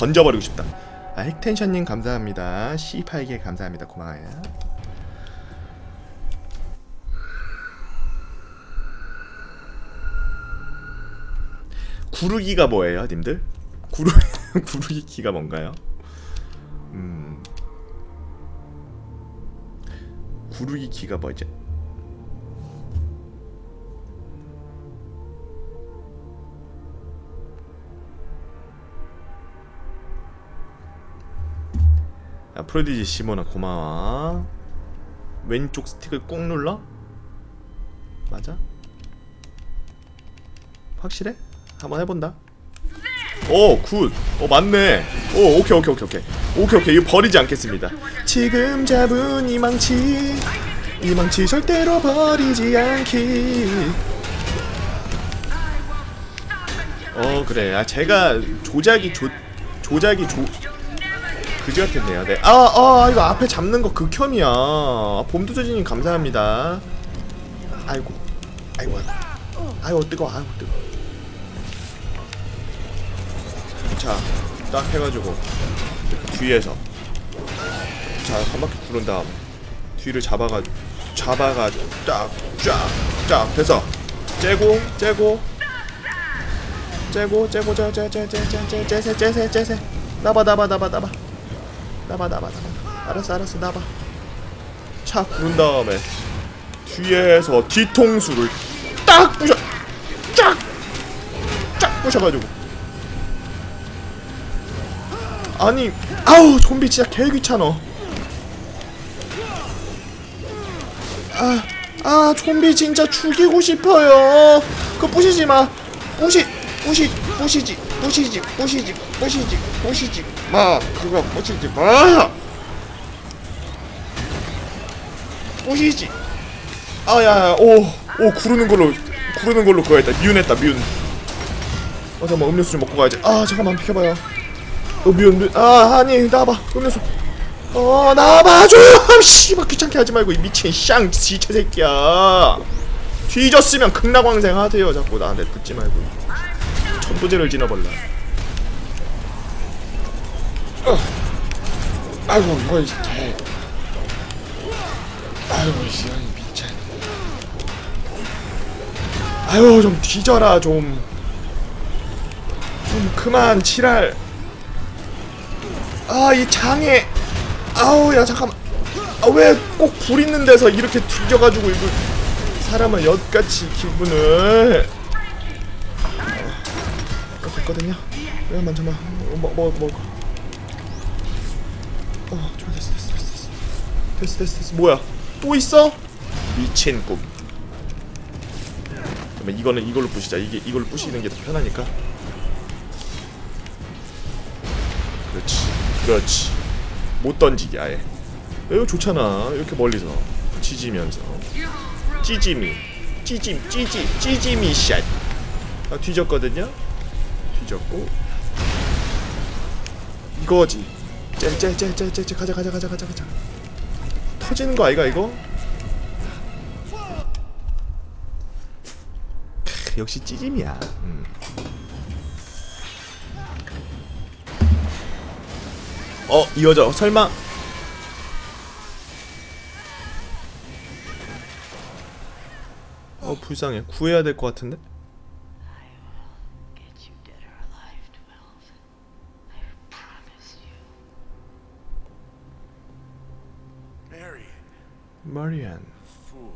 던져버리고 싶다 아 핵텐션님 감사합니다 C8개 감사합니다 고마워요 구르기가 뭐예요 님들? 구르, 구르기 키가 뭔가요? 음 구르기 키가 뭐죠? 야 프로디지 시모나 고마워. 왼쪽 스틱을 꾹 눌러? 맞아? 확실해? 한번 해본다. 오 good! 어 맞네. 오 오케이 오케이 오케이 오케이. 오케이 오케이. 이거 버리지 않겠습니다. 지금 잡은 이 망치. 이 망치 절대로 버리지 않기. 어 그래. 아 제가 조작이 조 조작이 조 그지 같았네요 네. 아, 아 이거 앞에 잡는 거 극혐이야 아, 봄두저지님 감사합니다 아이고 아이고 아이고 뜨거워 아이고 뜨거워 자딱 해가지고 뒤에서 자 한 바퀴 구른 다음 뒤를 잡아가 잡아가지고 쫙쫙쫙 됐어 째고 째고 째고 째고 째째째째째째째 째세 째세 째세 나봐 나봐 나봐 나봐 나봐 나봐 나봐. 알았어 알았어 나봐. 차. 구른 다음에 뒤에서 뒤통수를 딱 부셔 쫙 쫙 부셔가지고. 아니 아우 좀비 진짜 개 귀찮어 아, 아 좀비 진짜 죽이고 싶어요. 그거 부시지마. 부시 부시 부시지 부시지 부시지 부시지 부시지 마 그거 부시지 마 부시지 아야야 오오 구르는 걸로 구르는 걸로 그거 했다. 미운했다 미운. 어 잠깐만 음료수 좀 먹고 가야지. 아 잠깐만 비켜봐요. 어 미운 미운. 아 아니 나와봐 음료수. 어 나와봐 좀 씨발 귀찮게 하지 말고 이 미친 쌍 지체 새끼야. 뒤졌으면 극락왕생 하세요 자꾸 나한테 듣지 말고 천부제를 지나볼라 어. 아이고 이거 개 아이고 이 시간이 미친 아유 좀 뒤져라 좀. 좀 그만 칠할 아 이 장애. 아우 야 잠깐만. 아 왜 꼭 불 있는 데서 이렇게 뒤져가지고 이거 사람을 엿같이 기분을 어, 됐거든요. 왜만 잠만 먹먹 먹. 어 좋아 됐어 됐어 됐어 됐어. 됐어 됐어 됐어. 뭐야? 또 있어? 미친 꿈. 그러면 이거는 이걸로 부시자. 이게 이걸로 부시는 게 더 편하니까. 그렇지 그렇지. 못 던지게 아예. 이거 좋잖아. 이렇게 멀리서 찢으면서. 찌짐이. 찌짐 찌짐 찌짐이 샷. 아, 뒤졌거든요 뒤졌고. 이거지. 째째째째째 가자 가자 가자 가자 가자. 터지는 거 아이가 이거? 크, 역시 찌짐이야. 음. 어 이어져 설마. 어 불쌍해. 구해야 될 것 같은데 Get you dead or alive, 12. I promise you. Marion, fool.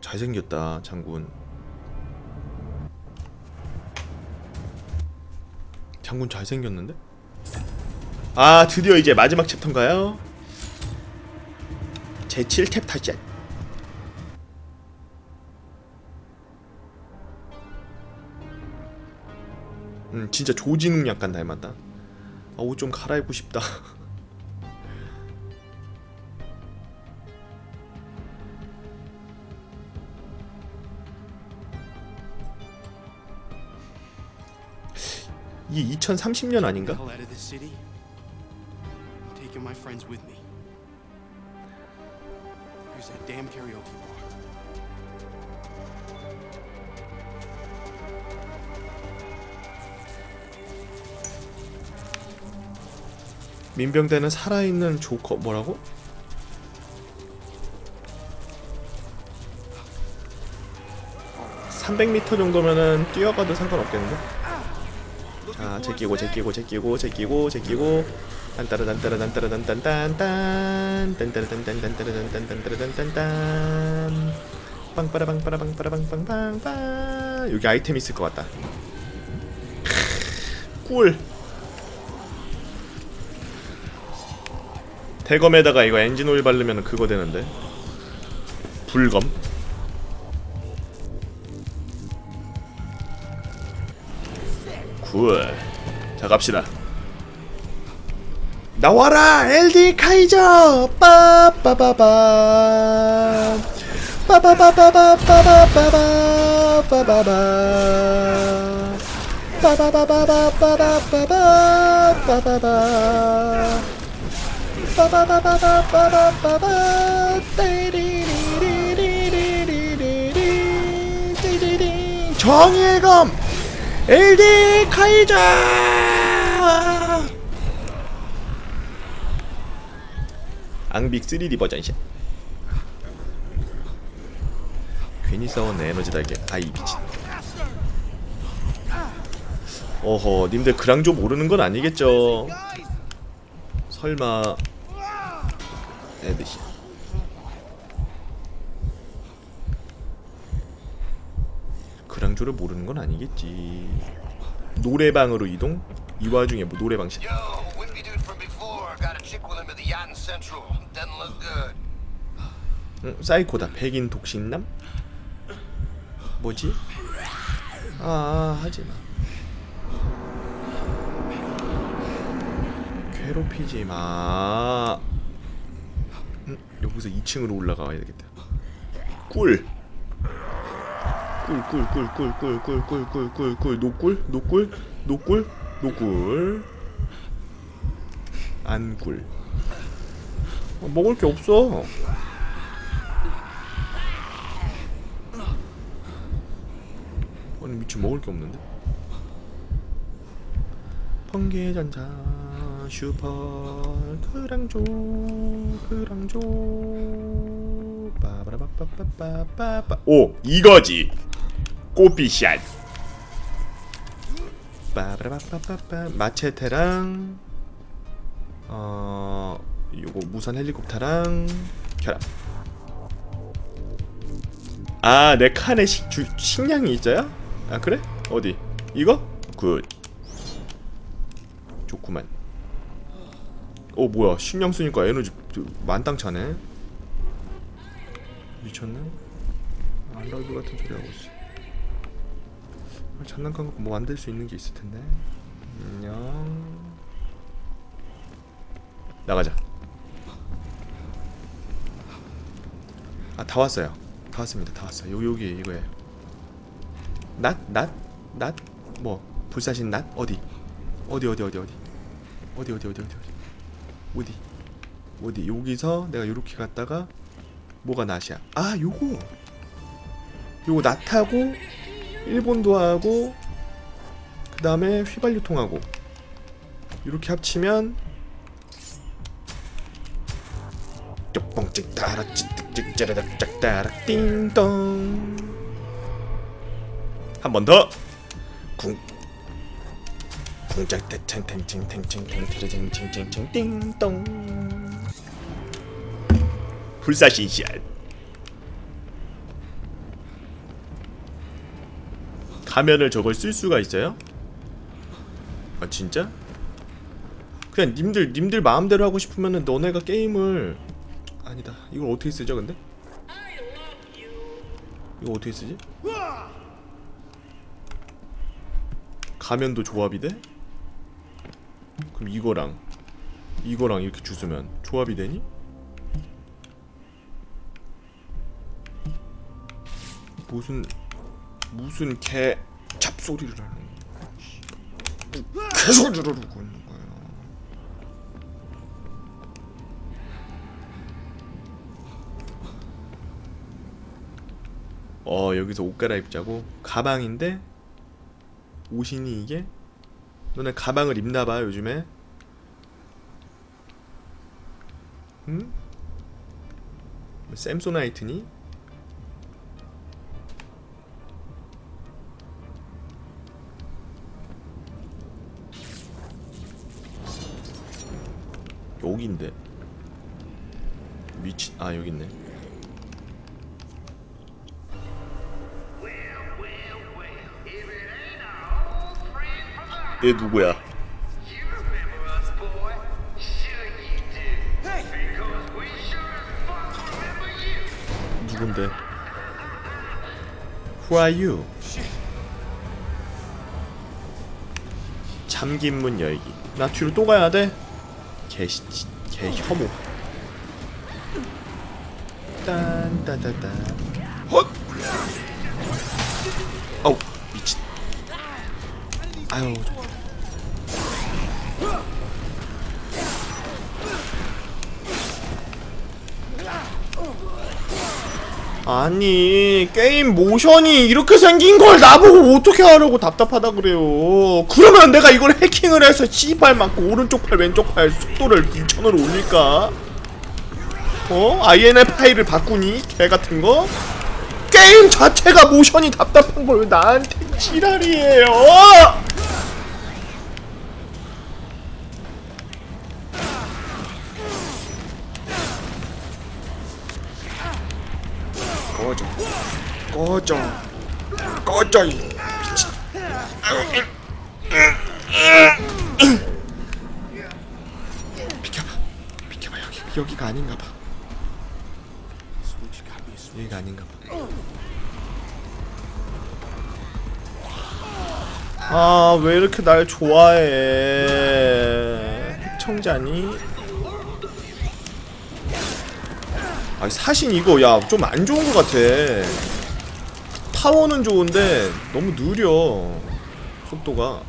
잘생겼다 장군 장군 잘생겼는데? 아 드디어 이제 마지막 챕터인가요? 제7탭 타겟 음 진짜 조진웅 약간 닮았다 아옷좀 갈아입고 싶다 이게 2030년 아닌가? 민병대는 살아있는 조커 뭐라고? (300m) 정도면은 뛰어가도 상관없겠는데? 자 제끼고 제끼고 제끼고 제끼고 제끼고 딴따라 단따라 단따라 단딴딴딴 딴따라 단딴딴따라단딴딴따라 단딴딴 빵빠라 빵빠라 빵빠라 빵빵빵빵 여기 아이템 있을 것 같다 꿀 대검에다가 이거 엔진 오일 바르면 그거 되는데 불검 굿 자 갑시다 나와라 LD 카이저 빠빠바바 빠바바바바바바바바바바 빠바바바바바바바바바바 빠바바바바바바바바 정의의 검 LD 카이저! 앙빅 3D 버전이야 괜히 싸웠네 에너지 달게 아이 미친. 어허 님들 그랑조 모르는 건 아니겠죠? 설마. 애드시 그랑조를 모르는 건 아니겠지 노래방으로 이동? 이 와중에 뭐 노래방 시. 응, 사이코다 백인 독신남? 뭐지? 아, 아 하지마 괴롭히지 마 응, 여기서 2층으로 올라가야 되겠다 꿀 꿀, 꿀, 꿀, 꿀, 꿀, 꿀, 꿀, 꿀, 꿀, 꿀, 노꿀, 노꿀, 노꿀, 노꿀, 안꿀. 어, 먹을 게 없어. 아니 미친 먹을 게 없는데. 번개전차 슈퍼 그랑조 그랑조. 빠바라바빠빠빠빠 오 이거지 꼬비샷 빠바라바빠빠빠 마체테랑 어 요거 무선 헬리콥터랑 결합 아 내 칸에 식, 주, 식량이 있어요? 아 그래? 어디? 이거? good 좋구만 어 뭐야 식량 쓰니까 에너지 만땅 차네 미쳤네 안라이브 같은 소리 하고 있어 아, 장난감 갖고 뭐 만들 수 있는 게 있을 텐데. 안녕. 나가자. 아 다 왔어요. 다 왔습니다. 다 왔어요. 요, 여기 이거에. 낫? 낫? 낫? 뭐 불사신 낫? 어디? 어디 어디 어디 어디? 어디 어디 어디 어디 어디? 어디? 어디? 여기서 내가 요렇게 갔다가 뭐가 낫이야? 아 요거! 요거 낫하고 일본도 하고 그 다음에 휘발유통하고. 이렇게 합치면 쪽뻥 찍따라 찍찍 짜라닥 짝 따라 띵동. 한 번 더. 쿵. 쿵짝대 탱탱탱탱탱탱 테레쟁쟁쟁쟁 띵동. 불사신샷 가면을 저걸 쓸 수가 있어요? 아 진짜? 그냥 님들 님들 마음대로 하고 싶으면은 너네가 게임을 아니다 이걸 어떻게 쓰죠 근데? 이거 어떻게 쓰지? 가면도 조합이 돼? 그럼 이거랑 이거랑 이렇게 주스면 조합이 되니? 무슨 무슨 개 잡소리를 하는 거야 개소리를 하고 있는 거야 어 여기서 옷 갈아입자고 가방인데 옷이니 이게? 너네 가방을 입나봐 요즘에 응? 샘소나이트니? 여기인데 미친 아 여기 있네 얘 누구야? 누군데? Who are you? 잠긴 문 열기. 나 뒤로 또 가야 돼? 개, 씨- 개 혐오. 딴따따따. 헛! 아우, 미친. 아유, 아니 게임 모션이 이렇게 생긴 걸 나보고 어떻게 하려고 답답하다 그래요 그러면 내가 이걸 해킹을 해서 씨발 맞고 오른쪽 팔 왼쪽 팔 속도를 2천으로 올릴까? 어? INF 파일을 바꾸니? 개 같은 거? 게임 자체가 모션이 답답한 걸 왜 나한테 지랄이에요 꺼져. 꺼져. 꺼져 이 미친. 비켜봐. 비켜봐 여기. 여기가 아닌가봐. 여기가 아닌가봐. 아 왜 이렇게 날 좋아해? 핵청자니? 아 사신 이거 야 좀 안 좋은 것 같아. 파워는 좋은데 너무 느려 속도가.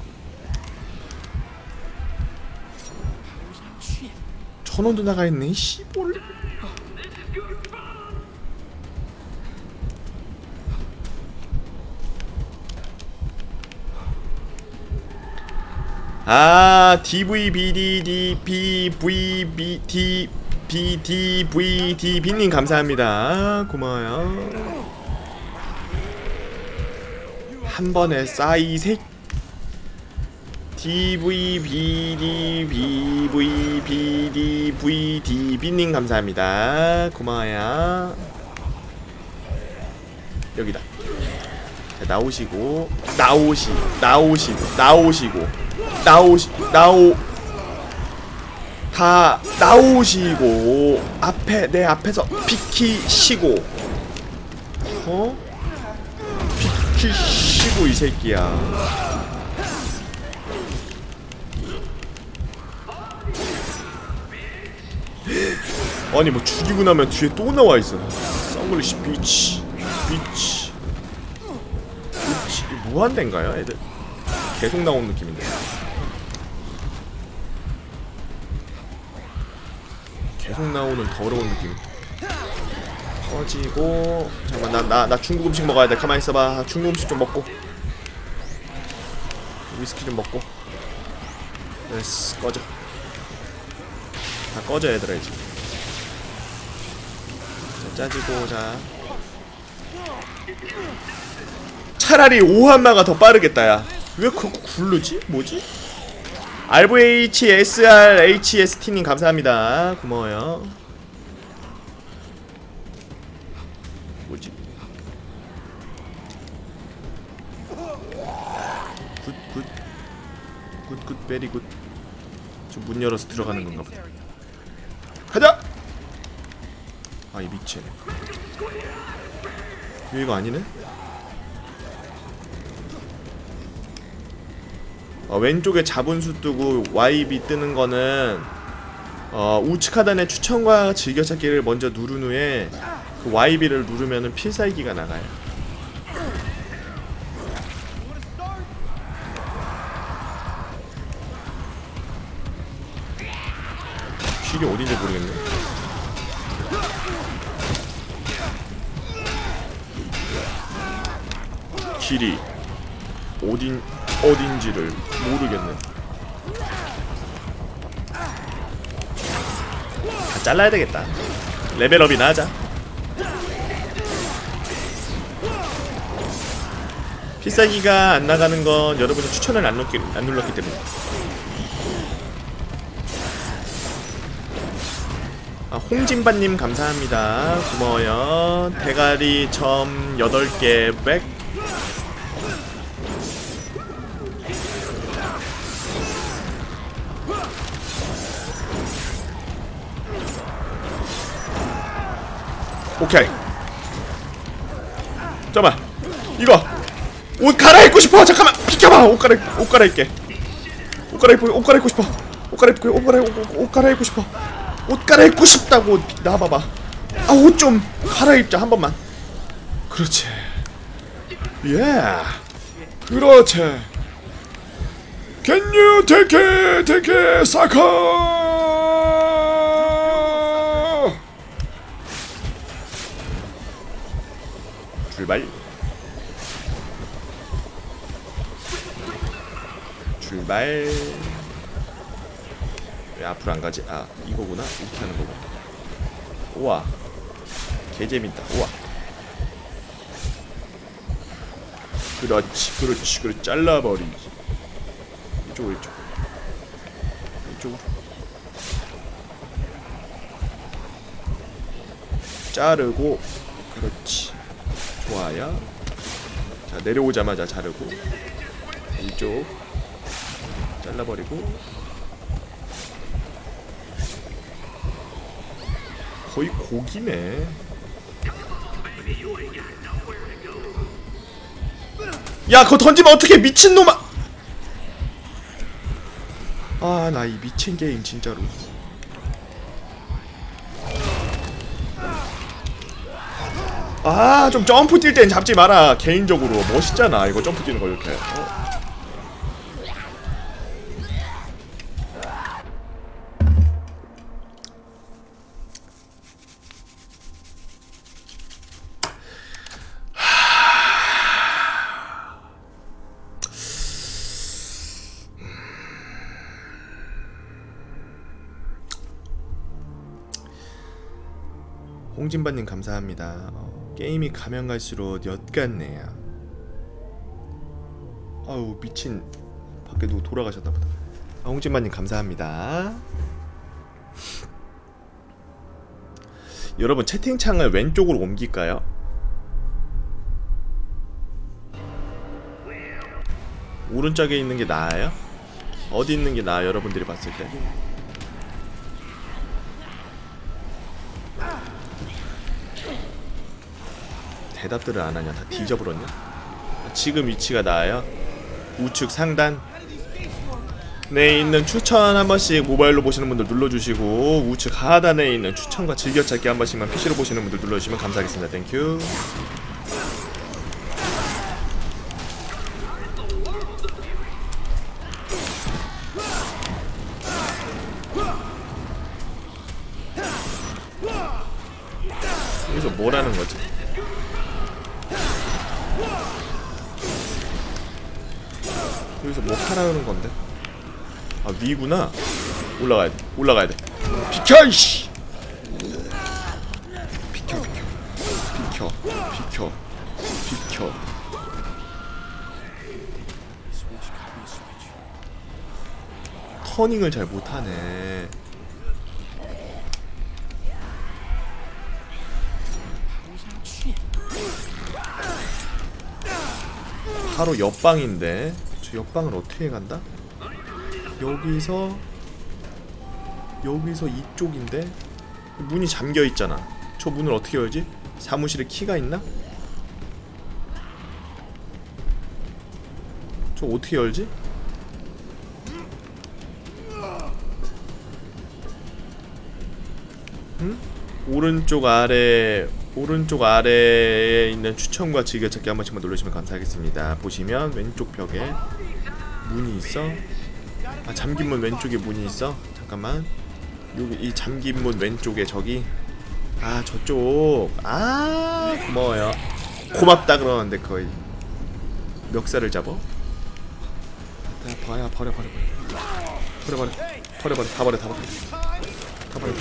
전원도 나가 있네 씨볼. 아 DVBDD BVBD BDVD 빈님 감사합니다. 고마워요. 한 번에 싸이색. DVBD BVBD VD 빈님 감사합니다. 고마워요. 여기다. 자, 나오시고 나오시 나오시고 나오시고 나오시 나오 다 나오시고 앞에 내 앞에서 비키시고. 어? 비키시고 이 새끼야. 아니 뭐 죽이고 나면 뒤에 또 나와 있어. 썬글라스 bitch bitch. bitch 무한대인가요 애들? 계속 나오는 느낌인데 계속 나오는 더러운 느낌. 꺼지고 잠깐만 나 나 나 중국 음식 먹어야 돼. 가만히 있어봐. 중국 음식 좀 먹고. 위스키 좀 먹고. 됐어 꺼져. 다 꺼져 얘들아 이제. 자 짜지고 자. 차라리 오한마가 더 빠르겠다 야왜 그거 굴르지? 뭐지? RVHSRHST님 감사합니다. 고마워요. 뭐지? good, good. good, good, very good. 좀 문 열어서 들어가는 건가 보다. 가자! 아, 이 미친. 이거 아니네? 어, 왼쪽에 자분수 뜨고 YB 뜨는 거는 어, 우측 하단의 추천과 즐겨찾기를 먼저 누른 후에 그 YB를 누르면은 필살기가 나가요. 길이 어딘지 모르겠네. 길이 어딘 어딘지를 모르겠네. 잘라야 되겠다. 레벨업이나 하자. 필살기가 안 나가는 건 여러분이 추천을 안, 눌렀기, 안 눌렀기 때문에. 아, 홍진반님 감사합니다. 고마워요. 대가리 점 8개 백 오케이. 잠깐만. 이거 옷 갈아입고 싶어. 잠깐만. 비켜봐. 옷 갈아 옷 갈아입게. 옷 갈아입고 옷 갈아입고 싶어. 옷 갈아입고 옷 갈아 옷, 옷 갈아입고 싶어. 옷 갈아입고 싶다고 나와봐봐. 아 옷 좀 갈아입자. 한 번만. 그렇지. 예. 그렇지. Can you take it? Take it 사 출발. 출발. 왜 앞으로 안 가지? 아 이거구나. 이렇게 하는 거구나. 우와. 개재밌다. 우와. 그렇지 그렇지 그렇지. 잘라버리지. 이쪽으로 이쪽 이쪽으로. 자르고 그렇지 좋아요 자 내려오자마자 자르고. 이쪽. 잘라버리고. 거의 고기네. 야 그거 던지면 어떻게 미친놈아! 아 나 이 미친 게임 진짜로 아 좀 점프 뛸 땐 잡지 마라 개인적으로 멋있잖아 이거 점프 뛰는 거 이렇게 어? 홍진반님 감사합니다. 어, 게임이 가면 갈수록 엿같네요. 아유 미친 밖에 누구 돌아가셨나 보다. 아, 홍진반님 감사합니다. 여러분 채팅창을 왼쪽으로 옮길까요? 오른쪽에 있는 게 나아요? 어디 있는 게 나아 여러분들이 봤을 때? 대답들을 안 하냐? 다 뒤져버렸냐? 지금 위치가 나아요? 우측 상단에 있는 추천 한 번씩 모바일로 보시는 분들 눌러주시고 우측 하단에 있는 추천과 즐겨찾기 한 번씩만 PC로 보시는 분들 눌러주시면 감사하겠습니다. Thank you. 아 위구나. 올라가야 돼. 올라가야 돼. 비켜 이씨. 비켜 비켜. 비켜 비켜 비켜. 터닝을 잘 못하네. 바로 옆방인데 저 옆방을 어떻게 간다? 여기서 여기서 이쪽인데 문이 잠겨 있잖아. 저 문을 어떻게 열지? 사무실에 키가 있나? 저 어떻게 열지? 응? 오른쪽 아래 오른쪽 아래에 있는 추천과 즐겨찾기 한 번씩만 눌러주시면 감사하겠습니다. 보시면 왼쪽 벽에 문이 있어. 아 잠긴 문 왼쪽에 문이 있어? 잠깐만. 여기 이 잠긴 문 왼쪽에 저기. 아 저쪽. 아 고마워요. 고맙다 그러는데 거의. 멱살을 잡어? 야 버려 버려 버려 버려. 버려 버려. 버려 버려. 다 버려 다 버려. 다 버려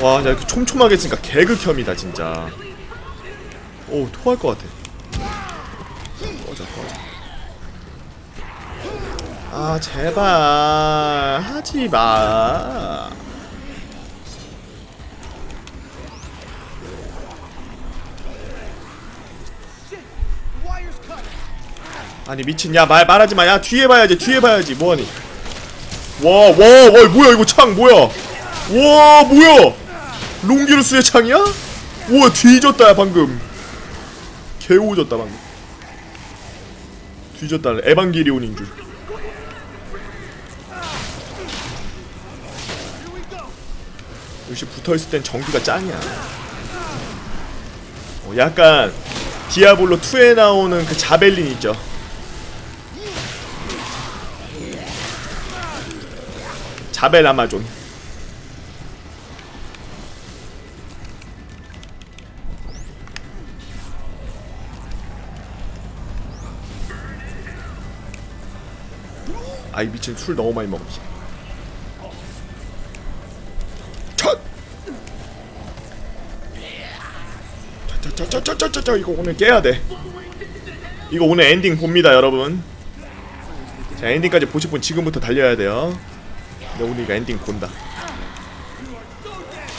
와야 이렇게 촘촘하게 치니까 개극혐이다 진짜. 오 토할 것 같아. 꺼져, 꺼져. 아, 제발. 하지 마. 아니 미친 야 말 말하지 마. 야 뒤에 봐야지. 뒤에 봐야지. 뭐하니? 와, 와, 와, 뭐야 이거 창 뭐야? 와, 뭐야? 롱기루스의 창이야? 우와 뒤졌다 야 방금. 개오졌다 방금. 뒤졌다 에반게리온인 줄. 역시 붙어있을 땐 전기가 짱이야. 어, 약간 디아블로 2에 나오는 그 자벨린 있죠. 자벨 아마존. 아이 미친 술 너무 많이 먹었지. 첫. 자자자자자자 이거 오늘 깨야 돼. 이거 오늘 엔딩 봅니다 여러분. 자 엔딩까지 보실 분 지금부터 달려야 돼요. 근데 오늘 이거 엔딩 본다.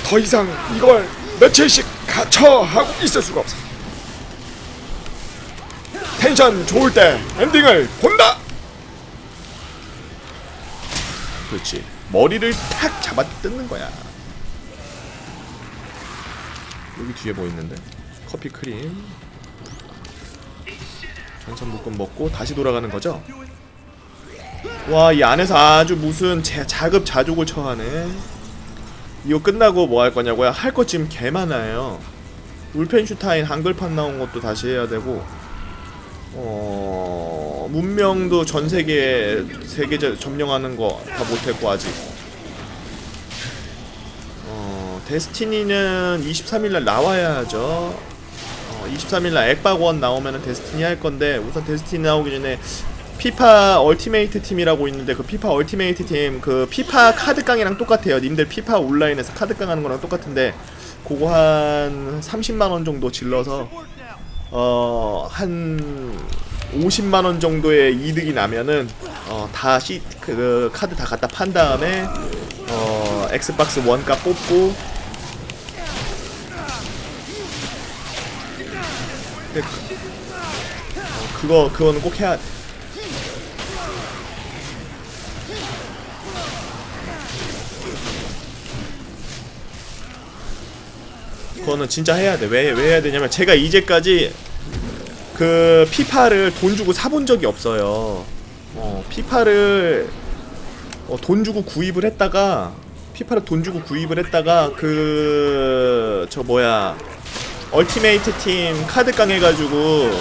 더 이상 이걸 며칠씩 갇혀 하고 있을 수가 없어. 텐션 좋을 때 엔딩을 본다. 그렇지. 머리를 탁 잡아 뜯는 거야. 여기 뒤에 뭐 있는데? 커피 크림. 전선 묶음 먹고 다시 돌아가는 거죠? 와, 이 안에서 아주 무슨 제, 자급자족을 처하네. 이거 끝나고 뭐 할 거냐고요? 할 거 지금 개 많아요. 울펜슈타인 한글판 나온 것도 다시 해야 되고, 어, 문명도 전 세계 세계 점령하는 거 다 못했고 아직. 어, 데스티니는 23일날 나와야죠. 어, 23일날 액박원 나오면은 데스티니 할 건데 우선 데스티니 나오기 전에 피파 Ultimate Team이라고 있는데 그 피파 Ultimate Team 그 피파 카드 깡이랑 똑같아요. 님들 피파 온라인에서 카드 깡 하는 거랑 똑같은데 그거 한 30만 원 정도 질러서 어, 한 50만 원 정도의 이득이 나면은 어, 다시 그 카드 다 갖다 판 다음에 어, 엑스박스 원값 뽑고 그, 어, 그거 그거는 꼭 해야 돼. 그거는 진짜 해야 돼. 왜, 왜 해야 되냐면 제가 이제까지 그 피파를 돈 주고 사본 적이 없어요. 어, 피파를 어, 돈 주고 구입을 했다가 피파를 돈 주고 구입을 했다가 그 저 뭐야 Ultimate Team 카드 깡 해가지고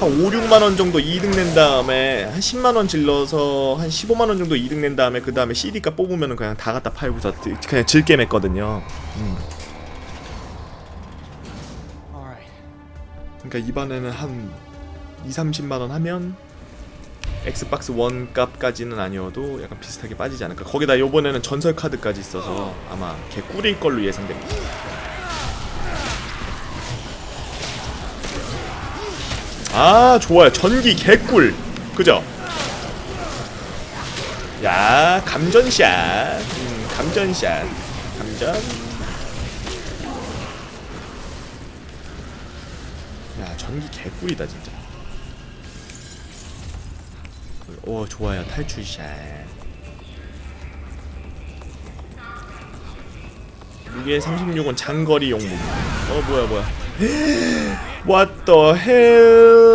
한 5, 6만 원 정도 이득 낸 다음에 한 10만 원 질러서 한 15만 원 정도 이득 낸 다음에 그 다음에 CD값 뽑으면은 그냥 다 갖다 팔고서 그냥 즐겜 했거든요. 음. 그러니까 이번에는 한 2, 30만 원 하면 엑스박스 원 값까지는 아니어도 약간 비슷하게 빠지지 않을까. 거기다 요번에는 전설 카드까지 있어서 아마 개 꿀일 걸로 예상됩니다. 아 좋아요 전기 개꿀 그죠? 야 감전샷 음, 감전샷 감전 야 전기 개꿀이다 진짜. 오 좋아요. 탈출샷. 무게 36은 장거리 용무 어 뭐야 뭐야. What the hell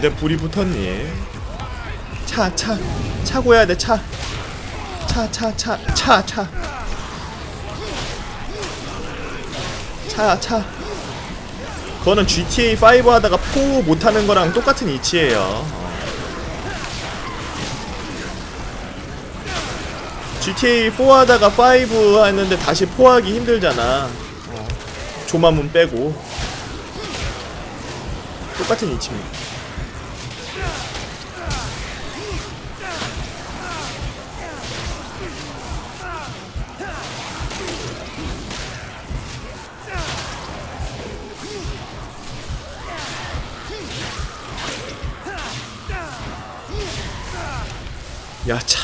뭔데 불이 붙었니? 차, 차, 차고 해야 돼, 차. 차, 차, 차, 차, 차. 차, 차. 그거는 GTA 5 하다가 4 못하는 거랑 똑같은 이치예요. 어. GTA 4 하다가 5 했는데 다시 4 하기 힘들잖아. 어. 조마문 빼고. 똑같은 이치입니다.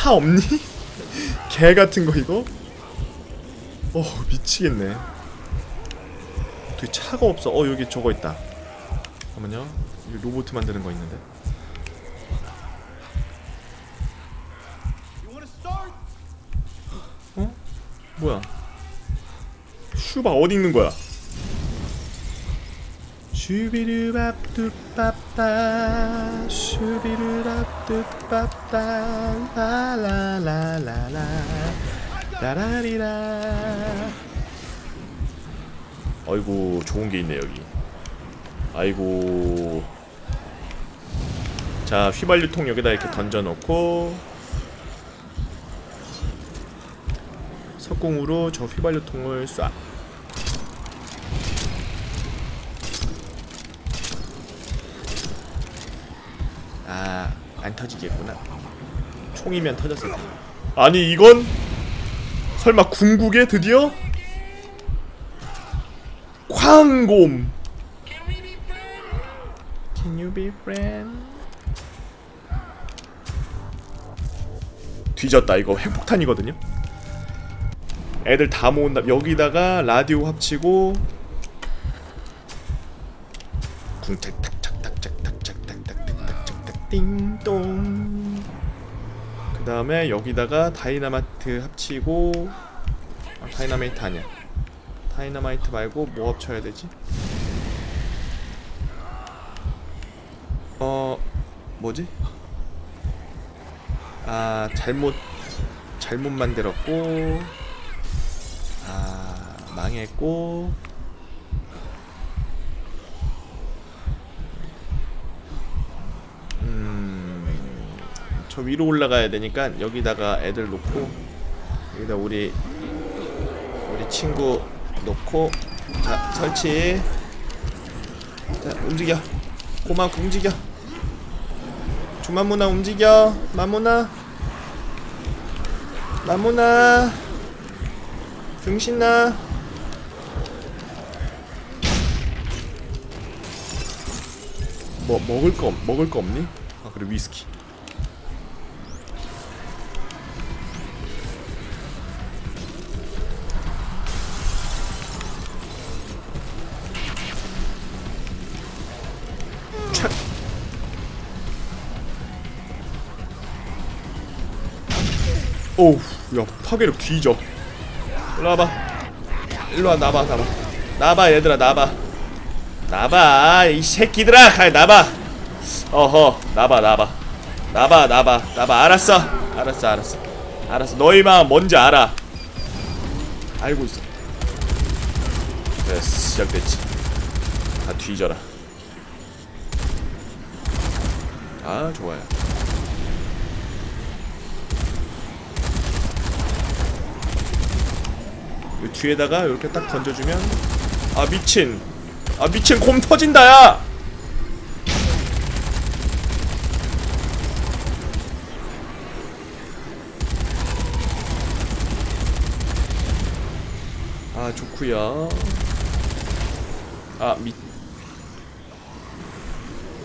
차 없니? 개 같은 거 이거? 어, 미치겠네. 어떻게 차가 없어? 어, 여기 저거 있다. 잠깐만요. 여기 로봇 만드는 거 있는데. 어? 뭐야? 슈바 어디 있는 거야? 슈비르밥뚜빠빠 슈비르밥뚜빠빠 라라라라라 라라리라. 아이고 좋은 게 있네 여기. 아이고. 자 휘발유통 여기다 이렇게 던져놓고 석궁으로 저 휘발유통을 쏴 아, 안 터지겠구나. 총이면 터졌을 텐데. 아니, 이건 설마 궁극에 드디어 광곰. Can you be friend? 뒤졌다. 이거 핵폭탄이거든요. 애들 다 모은다. 여기다가 라디오 합치고 궁탁탁 띵동 그 다음에 여기다가 다이나마이트 합치고 아, 다이나마이트 아니야 다이나마이트 말고 뭐 합쳐야 되지? 어 뭐지? 아 잘못 잘못 만들었고 아 망했고 저 위로 올라가야 되니까 여기다가 애들 놓고 여기다 우리 우리 친구 놓고 자 설치. 자 움직여. 고마 움직여. 주마무나 움직여. 마무나. 마무나. 등신나. 뭐 먹을 거 없- 먹을 거 없니? 아 그래 위스키 오우, 야, 파괴력 뒤져. 일로 와봐. 일로 와, 나봐, 나봐. 나봐, 얘들아, 나봐. 나봐, 이 새끼들아! 가, 나봐! 어허, 나봐, 나봐. 나봐, 나봐, 나봐. 알았어. 알았어, 알았어. 알았어. 너희 마음 뭔지 알아. 알고 있어. 됐어, 시작됐지. 다 뒤져라. 아 좋아요 이 뒤에다가 이렇게 딱 던져주면 아 미친. 아 미친 곰 터진다 야! 아 좋구요. 아 미...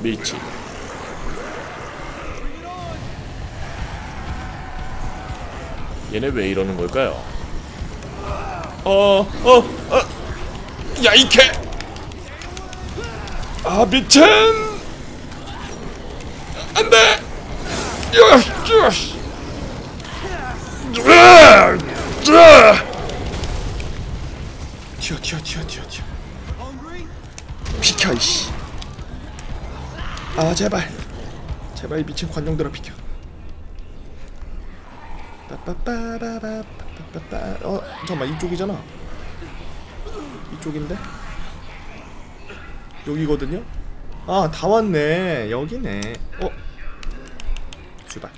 미치. 얘네 왜 이러는 걸까요? 어, 어, 어, 야, 이 개! 아, 미친! 안 돼! 튀어, 튀어, 튀어, 튀어, 튀어. 비켜, 이씨. 아, 제발. 제발, 이 미친 관용들아, 비켜. 빠빠빠바바 어 잠깐만 이쪽이잖아. 이쪽인데? 여기거든요? 아 다 왔네. 여기네. 어? 출발.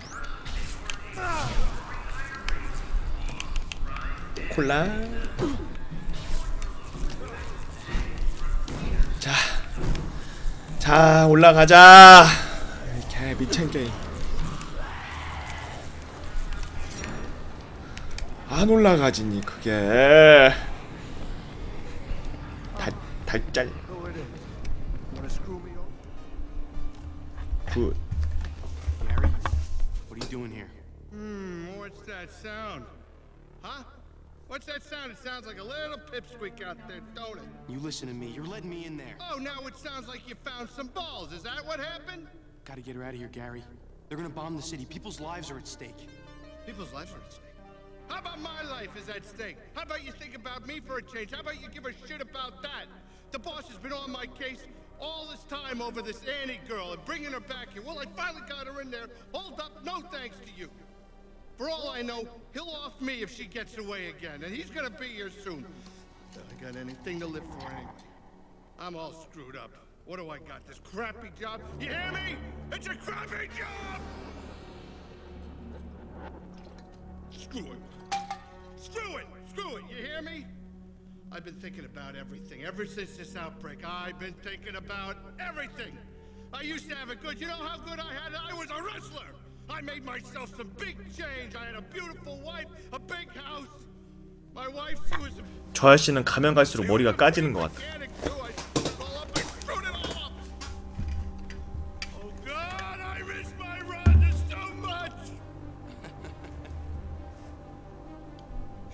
콜라. 자, 자 올라가자. 개 미친 게임 안 올라가지니 그게 달, 달짤 굿 Gary, what are you doing here? Hmm, what's that sound? Huh? What's that sound? It sounds like a little pipsqueak out there, don't it? You listen to me. You're letting me in there. Oh, now it sounds like you found some balls. Is that what happened? Gotta get her out of here, Gary. They're gonna bomb the city. People's lives are at stake. People's lives are at stake. How about my life is at stake? How about you think about me for a change? How about you give a shit about that? The boss has been on my case all this time over this Annie girl and bringing her back here. Well, I finally got her in there. Hold up, no thanks to you. For all I know, he'll off me if she gets away again, and he's gonna be here soon. I got anything to live for anyway. I'm all screwed up. What do I got? This crappy job? You hear me? It's a crappy job! Screw it. Screw it! Screw it! You hear me? I've been thinking about everything. Ever since this outbreak, I've been thinking about everything. I used to have it good. You know how good I had it? I was a wrestler. I made myself some big change. I had a beautiful wife, a big house. My wife, she was a 저 아저씨는 가면 갈수록 머리가 까지는 것 같아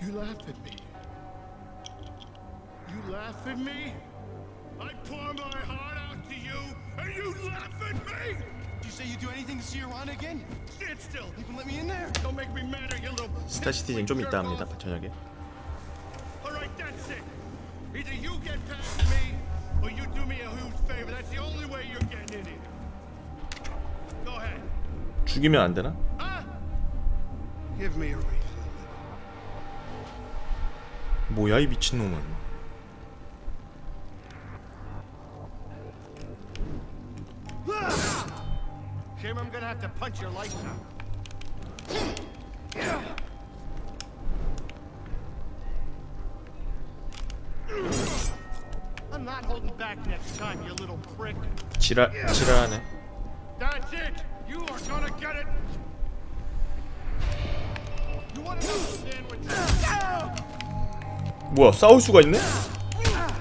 You laugh at me. You laugh at me. I pour my heart out to you, and you laugh at me. Did you say you'd do anything to see on again? Stand still. You can let me in there. Don't make me mad at you little. 스타 시티즌 좀 이따 합니다 저녁에 All right, that's it. Either you get past me, or you do me a huge favor. That's the only way you're getting in here. Go ahead. 죽이면 안 되나? Give me a reason. 뭐야 이 미친놈은. 지랄 지랄하네 뭐야 싸울 수가 있네?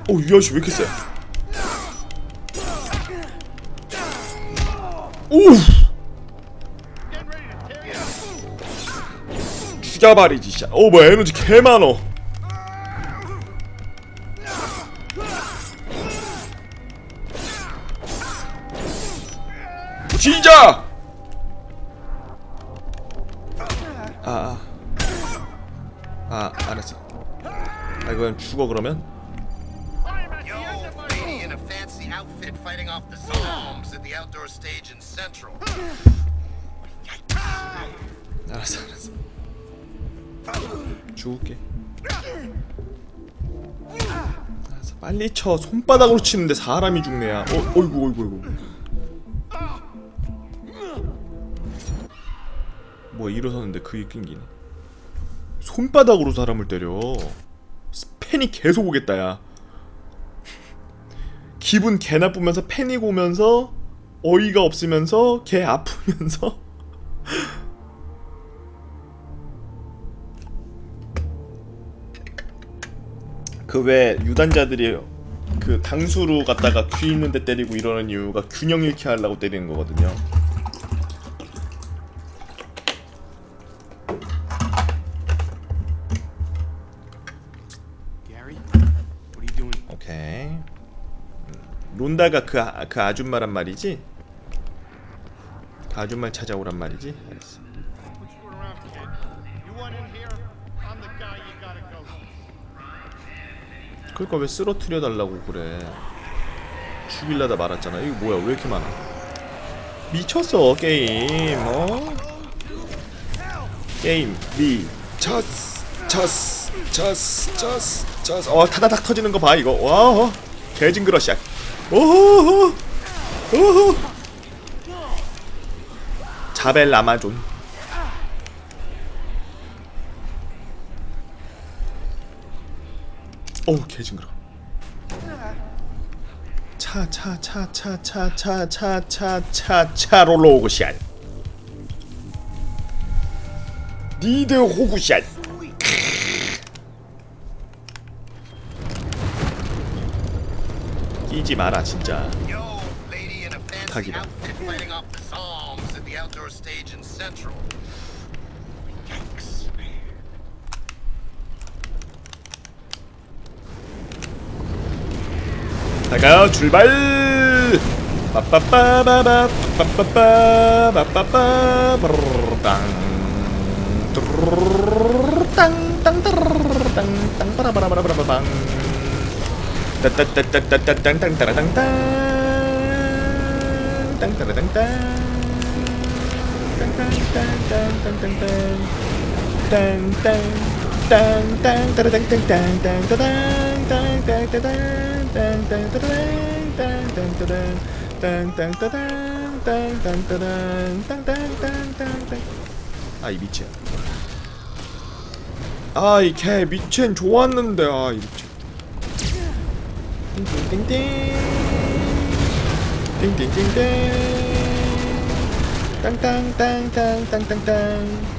어이 아저씨 왜 이렇게 세? 오! Up. 죽여버리지 씨. 어 뭐야 에너지 개 많어 쳐. 손바닥으로 치는데 사람이 죽네야. 어, 어이구, 어이구, 어이구. 뭐 일어섰는데 그게 낑기네. 손바닥으로 사람을 때려. 스팬이 계속 오겠다, 야. 기분 개 나쁘면서 패닉 오면서 어이가 없으면서 개 아프면서 그 왜 유단자들이 그 당수로 갖다가 귀 있는데 때리고 이러는 이유가 균형 잃게 하려고 때리는 거거든요. 오케이. 음, 론다가 그, 아, 그 아줌마란 말이지? 그 아줌마를 찾아오란 말이지? 알았어. 그러니까 왜 쓰러트려 달라고 그래? 죽일라다 말았잖아. 이거 뭐야? 왜 이렇게 많아? 미쳤어 게임. 어? 게임 미쳤어. 쳤어. 쳤어. 쳤어. 쳤어. 어 타다닥 터지는 거 봐 이거. 와. 어. 개징그러 샷. 오호. 오호. 자벨 아마존. 어우 개 징그러. 차차차차차차차차차 차로로 오그샷. 니드 호구샷. 끼지 마라 진짜. A 나가요? 출발! 빠빠빠바바 빠빠빠 빠빠빠 브르르땅 땅땅 땅땅 빠라바라바라바방 따따따따따따땅땅따라땅땅 땅따라땅땅 아이 미친. 아이 개 미친 좋았는데 아이 미친. 띵띵띵띵. 띵띵띵띵 땅땅땅땅땅땅땅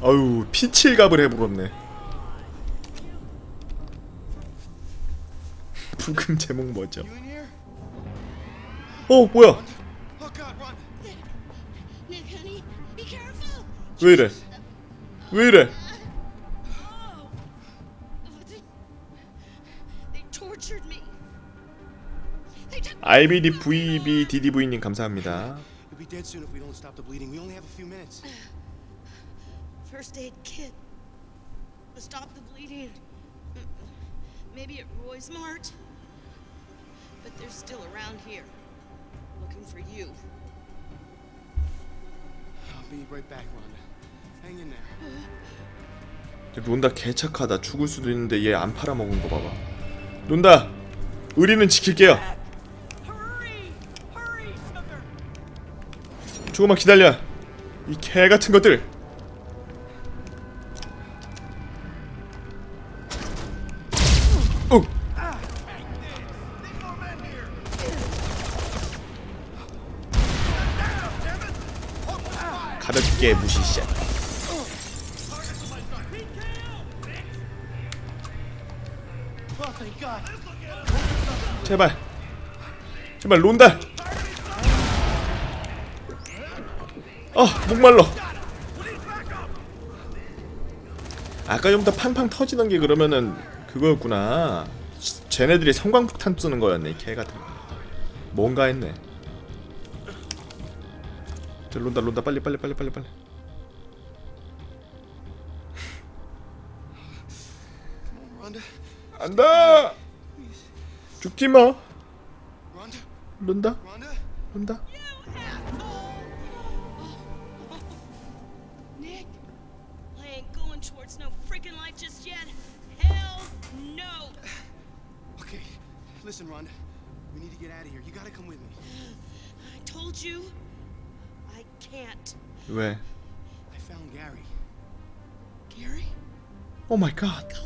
어우 피칠갑을 해버렸네 부금 제목 뭐죠? 어 뭐야 Oh. 왜 이래 왜 이래 Oh. IBD VB DDV님 감사합니다 first aid kit to stop the bleeding. Maybe at Roy's Mart. But they're still around here, looking for you. I'll be right back, Rhonda. Hang in there. 론다 개착하다 죽을 수도 있는데 얘 안 팔아먹은 거 봐봐 론다 의리는 지킬게요 Hurry! Hurry, sugar! 조금만 기다려 이 개 같은 것들 가볍게 무시 시작. 제발. 제발 론다. 아 목말라. 아까 좀더 팡팡 터지는 게 그러면은 그거였구나. 쟤네들이 성광폭탄 쏘는 거였네 개 같은 거. 뭔가 했네 C'è l'onda, l'onda, palle, palle, palle, palle, palle. 안다! 죽지 마! 론다? 론다? Listen, Rhonda. We need to get out of here. You gotta come with me. I told you. Can't. 왜? I found Gary. Gary? 오 마이 갓 God.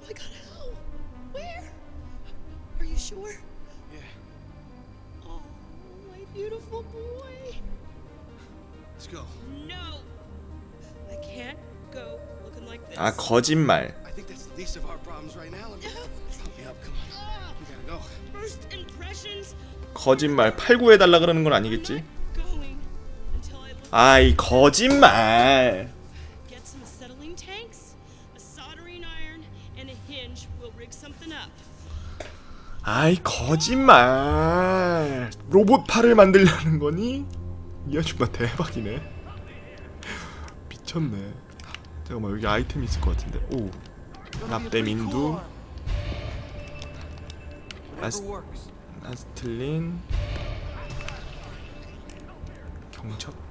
Oh my God, how? Where? Are you sure? Yeah, Oh, my beautiful boy. let's go. No! I can't go looking like this. 아 거짓말 I think that's the least of our problems right now. Let me help me up. Come on. Ah, We gotta go. First impressions? 거짓말 팔구해 달라 그러는 건 아니겠지? 아이 거짓말. 아이 거짓말 로봇 팔을 만들려는 거니? 이 아줌마 대박이네 미쳤네 잠깐만 여기 아이템 있을 것 같은데 오 납땜 인두 아스, 아스틀린 경첩?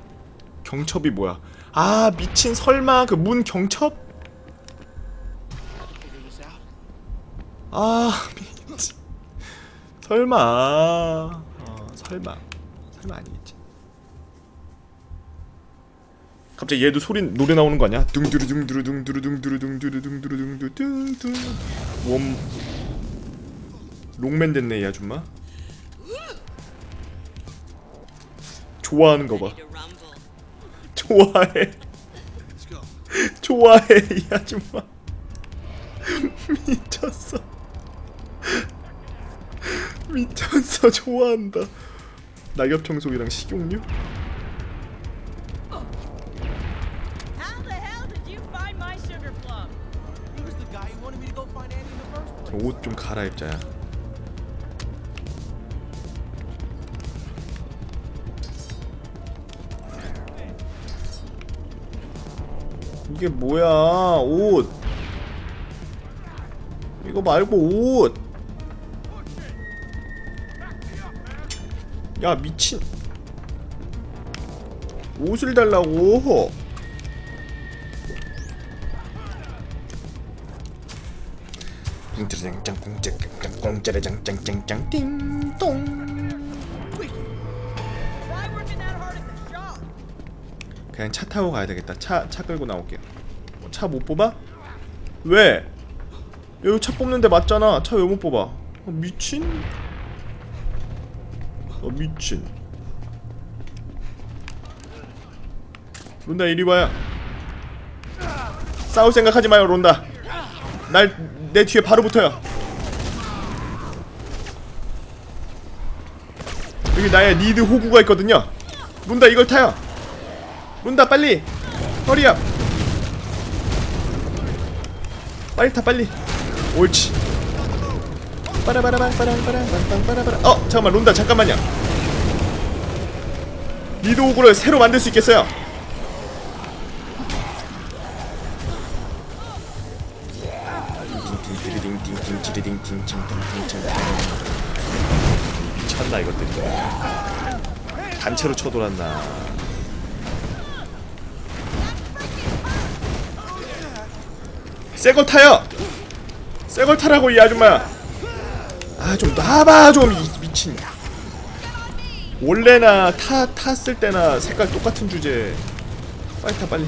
경첩이 뭐야? 아 미친 설마 그 문 경첩? 아 미친 설마 어 설마 설마 아니겠지 갑자기 얘도 소리 노래 나오는 거 아니야? 둥두루 둥두루 둥두루 둥두루 둥두루 둥두루 둥두둥 웜 롱맨 됐네 이 아줌마 좋아하는 거봐. 좋아해. 좋아해 이 아줌마 미쳤어 미쳤어 좋아한다 낙엽 청소기랑 식용유. 옷 좀 갈아입자야 이게 뭐야? 옷. 이거 말고 옷. 야 미친. 옷을 달라고? 꽁짜라장짱 꽁짜짱 꽁짜라장짱짱짱 띵동 그냥 차 타고 가야 되겠다. 차 차 끌고 나올게요. 차못 뽑아? 왜? 여기 차 뽑는데 맞잖아. 차 왜 못 뽑아? 어, 미친? 어 미친. 론다 이리 와요. 싸울 생각하지 마요 론다. 날 내 뒤에 바로 붙어요. 여기 나의 니드 호구가 있거든요. 론다 이걸 타요 론다 빨리. 허리야 빨리 타 빨리. 옳지. 빠라바라바라바라바라바라바라. 어 잠깐만 론다 잠깐만요. 니드 호구를 새로 만들 수 있겠어요? 미쳤나 이것들이. 단체로 쳐돌았나 새걸 타요. 새걸 타라고 이 아줌마야 아좀 놔봐 좀 이 미친. 원래나 타 탔을 때나 색깔 똑같은 주제. 빨리 타 빨리.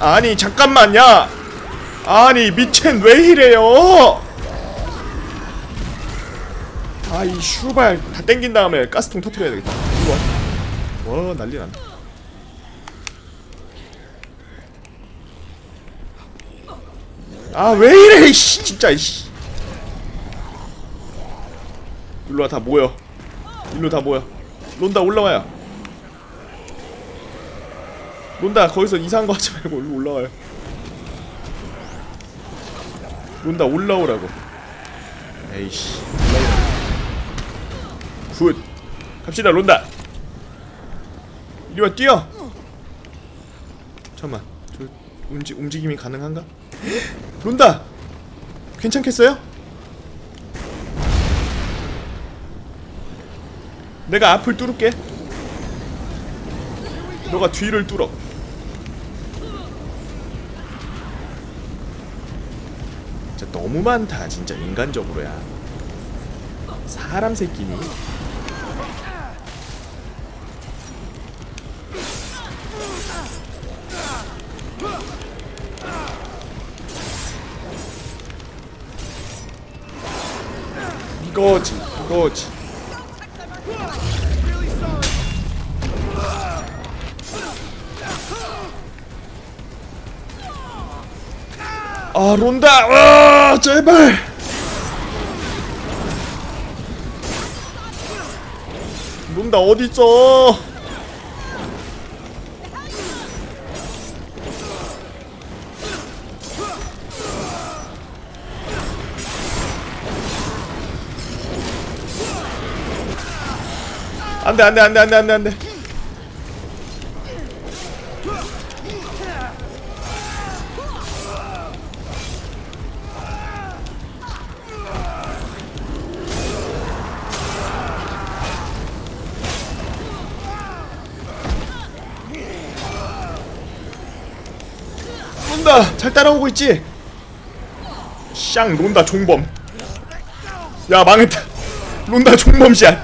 아니 잠깐만 야 아니 미첸 왜 이래요? 아이 슈발 다 땡긴 다음에 가스통 터트려야 되겠다. 이거 와, 와 난리 났네. 아왜 이래 이씨 진짜 이씨. 일로와 다 모여. 일로 다 모여. 론다 올라와요. 론다 거기서 이상한 거 하지 말고 일로 올라와요 론다 올라오라고. 에이씨 good. 갑시다 론다. 이리와 뛰어. 잠깐만 저 움직, 움직임이 가능한가? 론다! 괜찮겠어요? 내가 앞을 뚫을게. 너가 뒤를 뚫어 진짜 너무 많다 진짜 인간적으로야. 사람 새끼니? 이거지 이거지 아 론다! 아 제발! 론다 어딨어? 안돼 안돼 안돼 안돼 안돼 안돼 따라오고 있지? 샹 론다 종범. 야 망했다. 론다 종범샷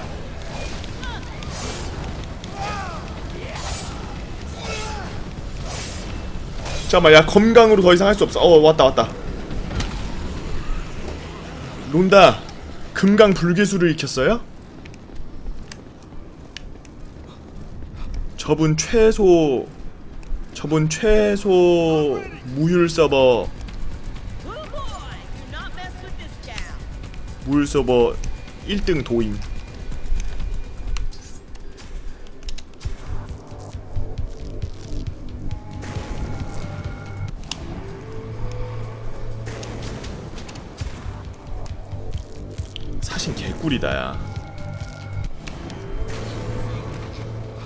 잠깐만 야 검강으로 더 이상 할 수 없어. 어 왔다 왔다. 론다 금강 불기술을 익혔어요? 저분 최소 저분 최소 무율 서버. 무율 서버 1등 도임 사신 개꿀이다 야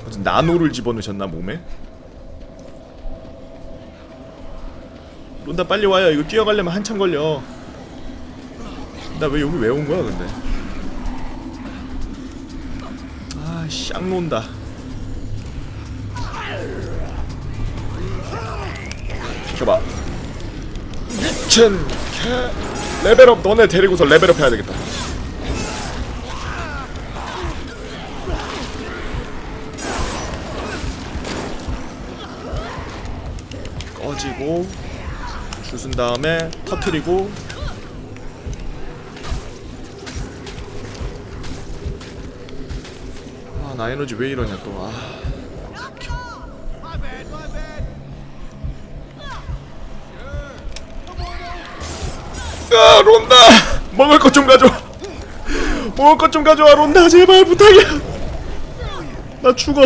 무슨 나노를 집어넣으셨나 몸에? 론다 빨리 와요. 이거 뛰어가려면 한참 걸려. 나 왜 여기 왜 온 거야 근데? 아 쌍 론다. 비켜봐. 미친 개. 레벨업 너네 데리고서 레벨업 해야 되겠다. 꺼지고 주순 다음에 터트리고 아, 나 에너지 왜 이러냐 또. 아. 야, 론다. 먹을 것 좀 가져. 먹을 것 좀 가져와, 론다. 제발 부탁이야. 나 죽어.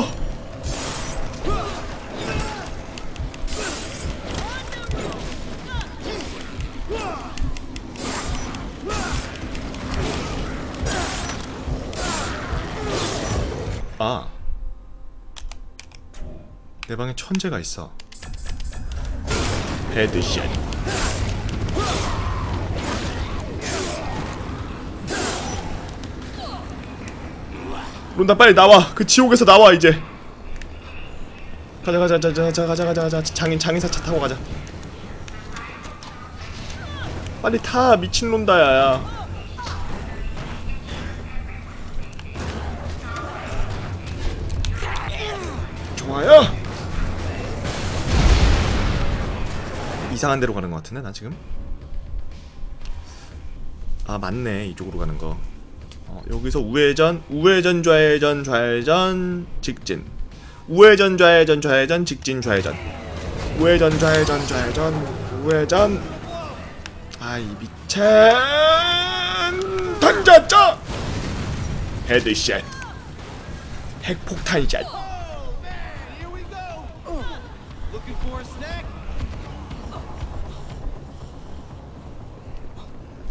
내 방에 천재가 있어. 헤드샷. 론다 빨리 나와. 그 지옥에서 나와 이제. 가자 가자 가자 가자 가자 가자 가자 장인 장인사 차 타고 가자. 빨리 타 미친 론다야. 이상한 데로 가는 것 같은데 나 지금. 아 맞네 이쪽으로 가는 거. 어, 여기서 우회전, 우회전, 좌회전, 좌회전, 직진. 우회전, 좌회전, 좌회전, 직진, 좌회전. 우회전, 좌회전, 좌회전, 우회전. 아이 미친 던졌죠. headshot. 핵폭탄샷. Oh man, here we go. Looking for a snack?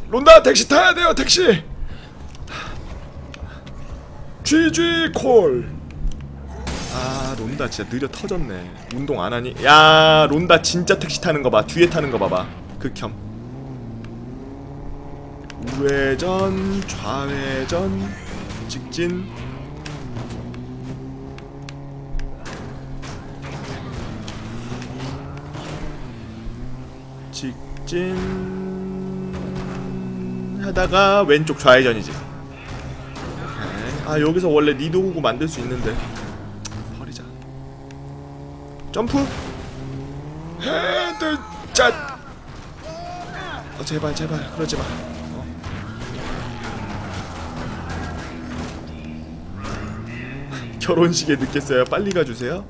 론다 택시 타야 돼요 택시. GG 콜. 아 론다 진짜 느려 터졌네. 운동 안 하니? 야 론다 진짜 택시 타는 거 봐. 뒤에 타는 거 봐봐. 극혐. 우회전, 좌회전, 직진. 직진 하다가 왼쪽 좌회전이지. 아 여기서 원래 니도 호구 만들 수 있는데 버리자. 점프. 헤드 짠. 어 제발 제발 그러지 마. 어. 결혼식에 늦겠어요. 빨리 가주세요.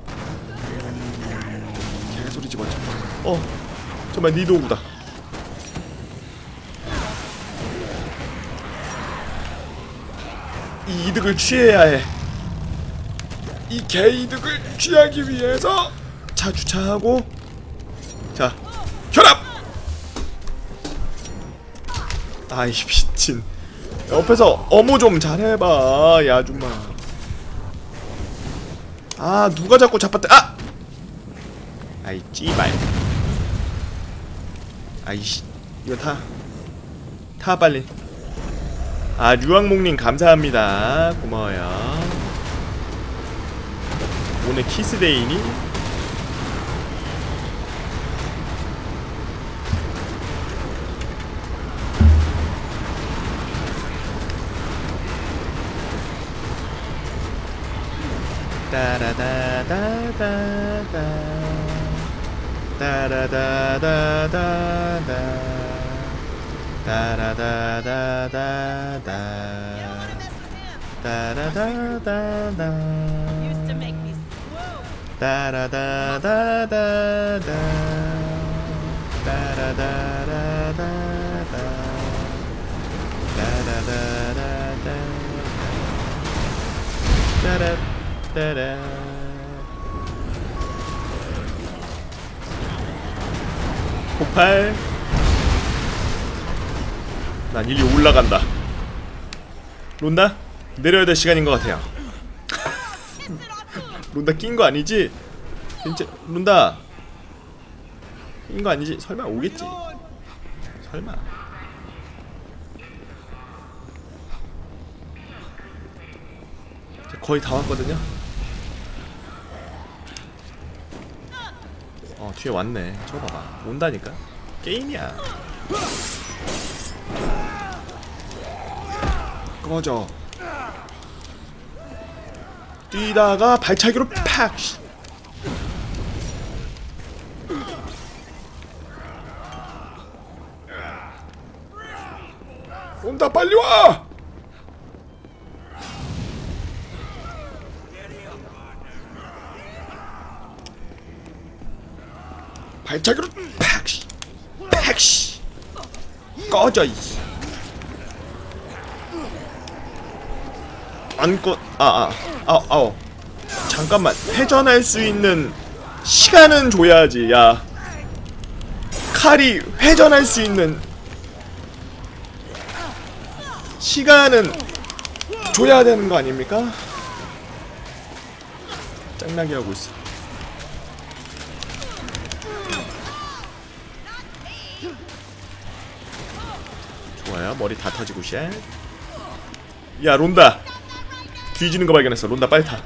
개소리 집어쳐. 어 정말 니도 호구다. 이 이득을 취해야 해. 이 개이득을 취하기 위해서 차 주차하고 자 결합. 아이 미친. 옆에서 어무 좀 잘해봐 이 아줌마. 아 누가 자꾸 잡았대 아! 아이 찌발 아이씨 이거 타. 타 빨리. 아 류왕목님 감사합니다. 고마워요. 오늘 키스데이니? 따라다다다다 따라다다다다 me swoon. 따라다다다다. 따라다다다다 따라다다다다. 따라따라 폭발 난 일리 올라간다. 론다 내려야 될 시간인 것 같아요. 론다 낀 거 아니지? 진짜 론다. 낀 거 아니지? 설마 오겠지? 설마. 거의 다 왔거든요? 어 뒤에 왔네. 저거 봐봐. 온다니까? 게임이야 꺼져 뛰다가 발차기로 팍 씨. 온다 빨리 와 발차기로 팍 씨. 팍 씨. 꺼져 이 안꺼 아아아 아, 아, 잠깐만 회전할 수 있는 시간은 줘야지 야. 칼이 회전할 수 있는 시간은 줘야 되는 거 아닙니까? 짱나게 하고 있어 좋아요 머리 다 터지고 샷야 론다 뒤지는 거 발견했어 론다 빨리 타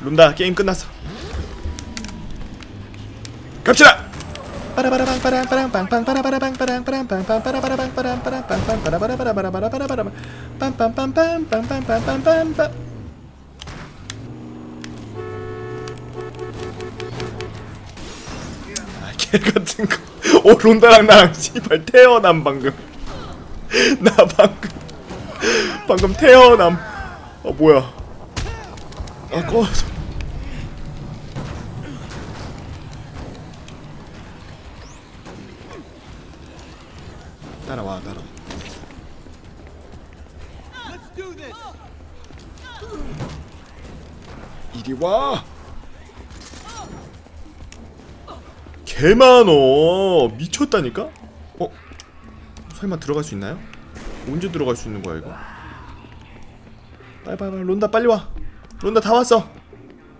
론다 게임 끝났어 갑시다 아, 개 같은 거. 오 론다랑 나랑 씨발 태어남 방금. 나 방금 방금 태어남. 어 뭐야? 아 꺼져. 따라와 따라. Let's do this. 이리 와. 개 많어. 미쳤다니까? 어? 설마 들어갈 수 있나요? 언제 들어갈 수 있는 거야 이거? 빨리 빨리 빨리 론다 빨리 와. 론다 다 왔어.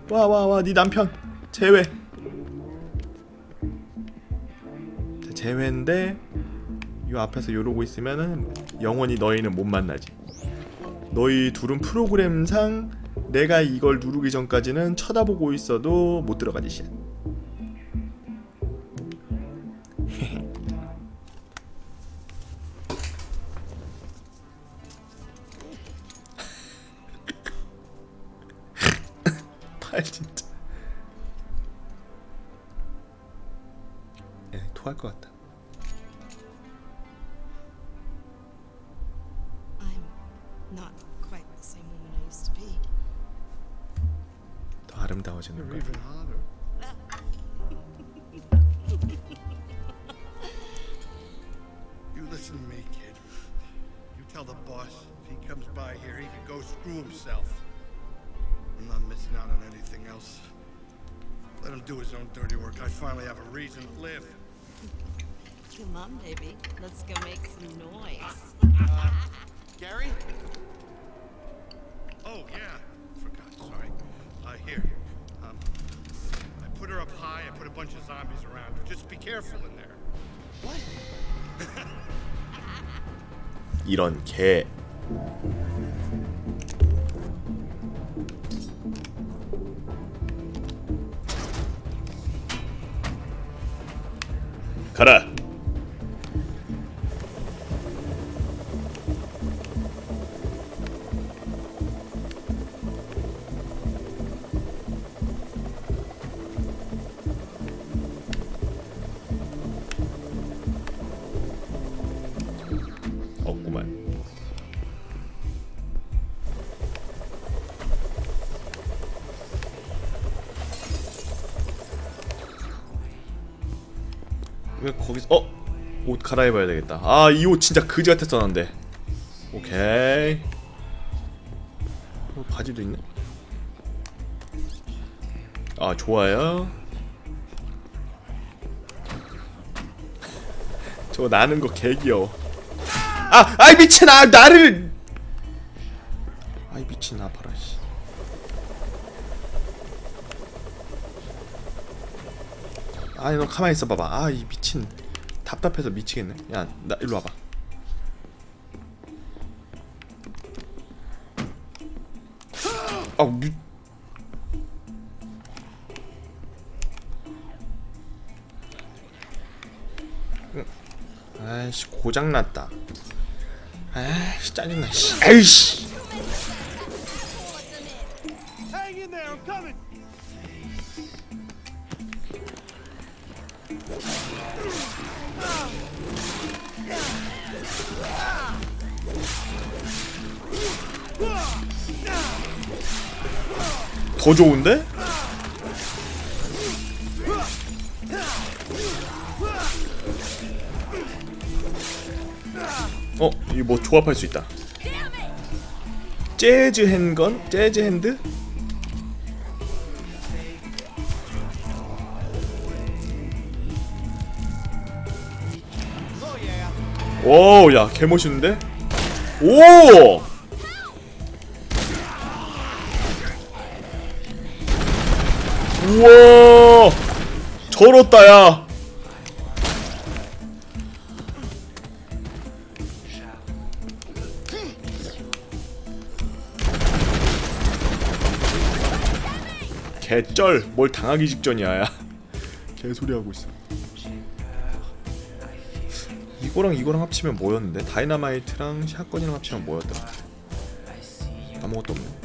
와 와 와 네 남편 제외. 자, 제외인데 이 앞에서 이러고 있으면은 영원히 너희는 못 만나지. 너희 둘은 프로그램상 내가 이걸 누르기 전까지는 쳐다보고 있어도 못 들어가지 씨. 팔 진짜. 예, 토할 것 같다. Let's go make some noise. Gary? Oh, yeah. Forgot, sorry. I here. Um, I put her up high. I put a bunch of zombies around her. Just be careful in there. What? 이런 개 갈아입어야 되겠다. 아 이 옷 진짜 그지 같았었는데. 오케이. 어, 바지도 있네? 아 좋아요. 저거 나는 거 개귀여워. 아! 아이 미친 아 나를! 아이 미친 아파라 씨. 아니 너 가만히 있어 봐봐. 아이 미친 답답해서 미치겠네. 야 나 일로 와봐. 아 미... 아이씨 고장났다. 아이씨 짜증나 씨. 아이씨 더 좋은데? 어, 이거 뭐 조합할 수 있다. 재즈 핸건? 재즈 핸드? 오, 야, 개 멋있는데? 오! 우와 저렇다 야. 개쩔 뭘 당하기 직전이야. 야 개소리 하고 있어. 이거랑 이거랑 합치면 뭐였는데? 다이너마이트랑 샷건이랑 합치면 뭐였더라? 아무것도 없네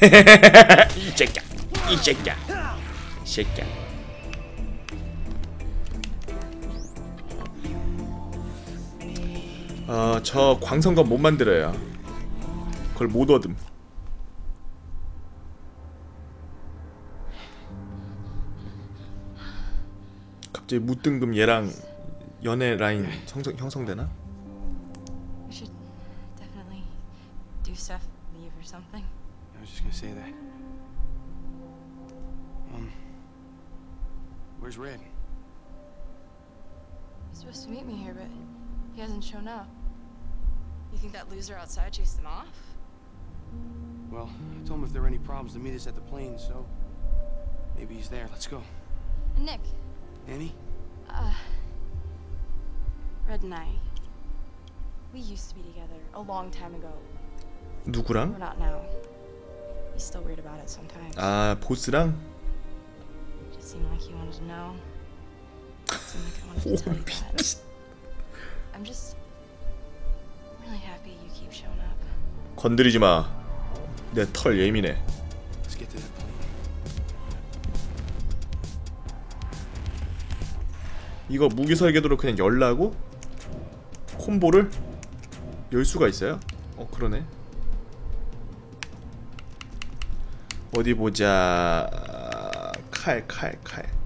이 새끼야 이 새끼야 이 새끼야 아저 광선검 못 만들어요 그걸 못 얻음 갑자기 무등금 얘랑 연애 라인 형성, 형성되나? We should definitely do stuff, leave or something. I was just gonna say that. Um, where's Red? He's supposed to meet me here, but he hasn't shown up. You think that loser outside chased him off? Well, I told him if there were any problems to meet us at the plane, so maybe he's there. Let's go. And Nick, Annie? uh, Red and I, we used to be together a long time ago. We're 누구랑? not now. He's still weird about it sometimes. 아 보스랑? Just seemed like he wanted to know. Seemed like I wanted to tell you that. I'm just really happy you keep showing up. 건드리지 마. 내 털 예민해. Let's get to that plane. 이거 무기 설계도로 그냥 열라고? 콤보를 열 수가 있어요? 어 그러네. 어디 보자. 칼, 칼, 칼.